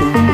you